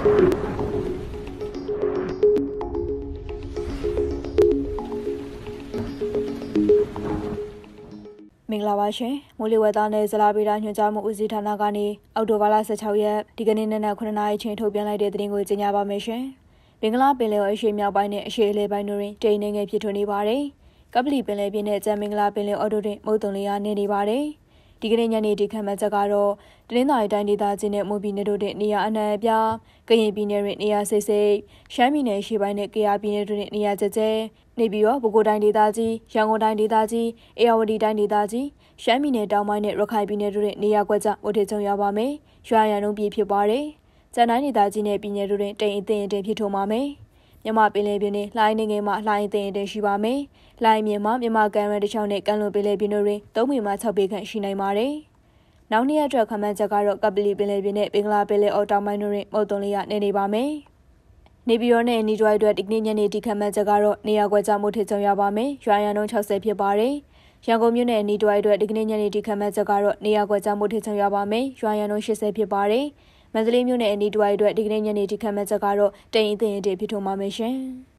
မင်္ဂလာပါရှင်မိုးလေဝသနဲ့ဇလာဗေဒညွှန်ကြားမှုဦးစီးဌာနကနေအောက်တိုဘာလ16ရက်ဒီကနေ့နက်နက်9:00နာရီချိန်ထုတ်ပြန်လိုက်တဲ့သတင်းကိုကြေညာပါမယ်ရှင်။ဘင်္ဂလားပင်လယ်အရှေ့မြောက်ပိုင်းနဲ့အရှေ့အလယ်ပိုင်းတို့တွင်တိမ်နေငယ်ဖြစ်ထွန်းနေပါတယ်။ကပလီပင်လယ်ပြင်နဲ့ကျန်မင်္ဂလာပင်လယ်အော်တိုတွင်မုတ်တုံလေးအားနေနေပါတယ်။ ဒီကနေ့ညနေဒီခံမှတ်ချက်ကတော့တနင်္သာရီတိုင်းဒေသကြီးနဲ့မွန်ပြည်နယ်တို့တွင်နေရာအနှံ့အပြားကရင်ပြည်နယ်တွင်နေရာစိတ်စိတ်ရှမ်းပြည်နယ်ရှေ့ပိုင်းနဲ့ကယားပြည်နယ်တို့တွင်နေရာကျကျနေပြီးတော့ပဲခူးတိုင်းဒေသကြီးရန်ကုန်တိုင်းဒေသကြီးအေရဝတီတိုင်းဒေသကြီးရှမ်းပြည်နယ်တောင်ပိုင်းနဲ့ရခိုင်ပြည်နယ်တို့တွင်နေရာကွက်ကျမိုးထေချုံရပါမယ်။ရွာရန်လုံးပြည်ဖြစ်ပါတယ်။ကျန်တိုင်းဒေသကြီးနဲ့ပြည်နယ်တို့တွင်တိမ်အထင်အထင်ဖြစ်ထွန်းပါမယ်။ မြမပင်လယ်ပြင်နဲ့လှိုင်းနေငယ်မှလှိုင်းသိရင်တင်ရှိပါမယ်။လှိုင်းမြင်မှမြမကမ်းရတစ်ချောင်းနဲ့ကမ်းလွန်ပင်လယ်ပြင်တို့တွင်၃ပေမှ၆ပေခန့်ရှိနိုင်ပါတယ်။နောက်နေ့အတွက်ခန့်မှန်းချက်ကတော့ကပလီပင်လယ်ပြင်နဲ့ပင်္ဂလာပင်လယ်အော်တောင်ပိုင်းတို့တွင်မုတ်တုံလေးရနေနေပါမယ်။နေပြည်တော်နဲ့နီဒွိုင်အတွက်ဒီကနေ့ညနေဒီခန့်မှန်းချက်ကတော့နေရာကွက်ကြားမှုထစ်ချုံရပါမယ်။ရွာရန်နှုန်း60ဖြစ်ပါတယ်။ရန်ကုန်မြို့နယ်နီဒွိုင်အတွက်ဒီကနေ့ညနေဒီခန့်မှန်းချက်ကတော့နေရာကွက်ကြားမှုထစ်ချုံရပါမယ်။ရွာရန်နှုန်း80ဖြစ်ပါတယ်။ မန္တလေးမြို့နယ်အနီးတစ်ဝိုက်အတွက်ဒီကနေ့ညနေထိခန့်မှန်းချက်ကတော့တိမ်အထင်အထည်ဖြစ်ထွန်းပါမယ်ရှင်။